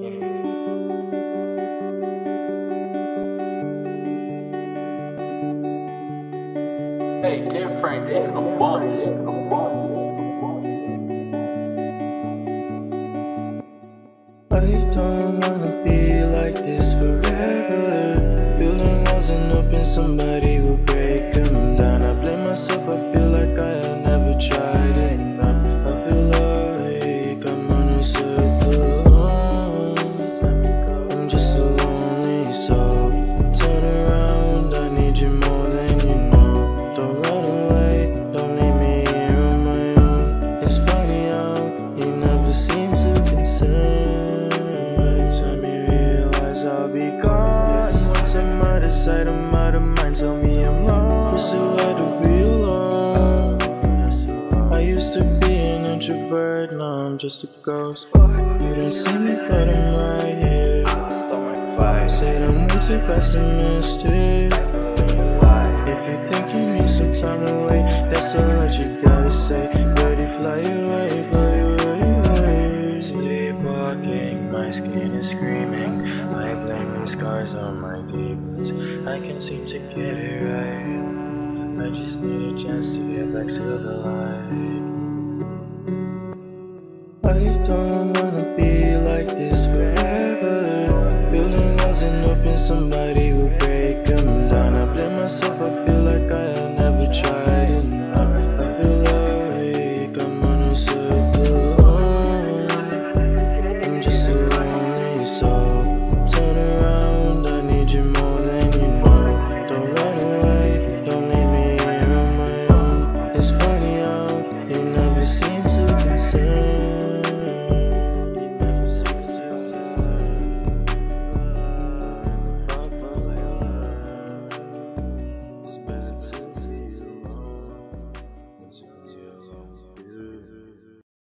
Hey, Dedframe, they finna bump this. I don't wanna sight, I'm out of mind. Tell me I'm wrong. So I do belong. I used to be an introvert, now I'm just a ghost. You don't see me, but I'm right here. Said I'm way too pessimistic. If you think you need some time away, that's all that you gotta say. Ready, fly away, my skin is screaming. I blame the scars on my demons. I can't seem to get it right. I just need a chance to get back to the light. I don't wanna